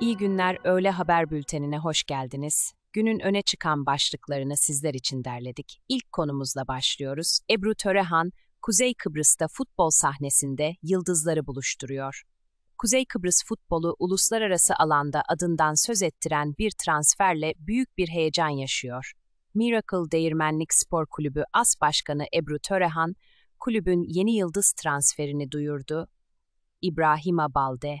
İyi günler. Öğle Haber Bülteni'ne hoş geldiniz. Günün öne çıkan başlıklarını sizler için derledik. İlk konumuzla başlıyoruz. Ebru Törehan, Kuzey Kıbrıs'ta futbol sahnesinde yıldızları buluşturuyor. Kuzey Kıbrıs futbolu uluslararası alanda adından söz ettiren bir transferle büyük bir heyecan yaşıyor. Miracle Değirmenlik Spor Kulübü As Başkanı Ebru Törehan, kulübün yeni yıldız transferini duyurdu. İbrahima Balde,